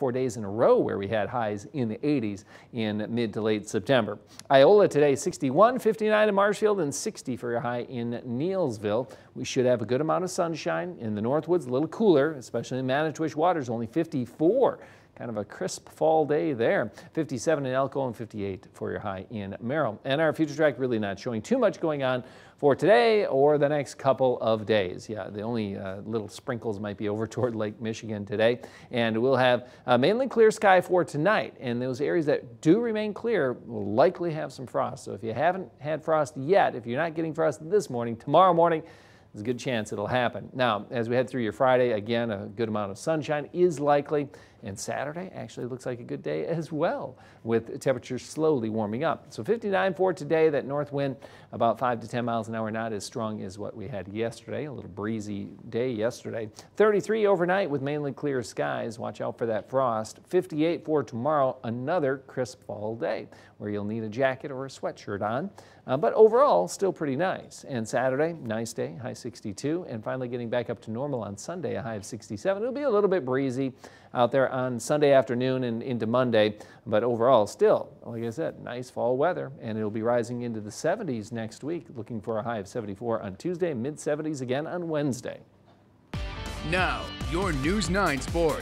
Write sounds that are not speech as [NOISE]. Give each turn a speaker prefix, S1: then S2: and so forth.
S1: four days in a row where we had highs in the 80s in mid to late September. Iola today 61, 59 in Marshfield and 60 for your high in Neillsville. We should have a good amount of sunshine in the Northwoods, a little cooler, especially in Manitowish Waters, only 54 kind of a crisp fall day there. 57 in Elcho and 58 for your high in Merrill. And our future track really not showing too much going on for today or the next couple of days. Yeah, the only uh, little sprinkles might be over [LAUGHS] toward Lake Michigan today. And we'll have uh, mainly clear sky for tonight. And those areas that do remain clear will likely have some frost. So if you haven't had frost yet, if you're not getting frost this morning, tomorrow morning, there's a good chance it'll happen. Now, as we head through your Friday, again, a good amount of sunshine is likely. And Saturday actually looks like a good day as well, with temperatures slowly warming up. So 59 for today, that north wind about 5 to 10 miles an hour, not as strong as what we had yesterday. A little breezy day yesterday. 33 overnight with mainly clear skies. Watch out for that frost. 58 for tomorrow, another crisp fall day where you'll need a jacket or a sweatshirt on. Uh, but overall, still pretty nice. And Saturday, nice day, high 62. And finally getting back up to normal on Sunday, a high of 67. It'll be a little bit breezy out there on Sunday afternoon and into Monday. But overall, still, like I said, nice fall weather. And it'll be rising into the 70s next week, looking for a high of 74 on Tuesday, mid 70s again on Wednesday.
S2: Now, your News 9 Sports.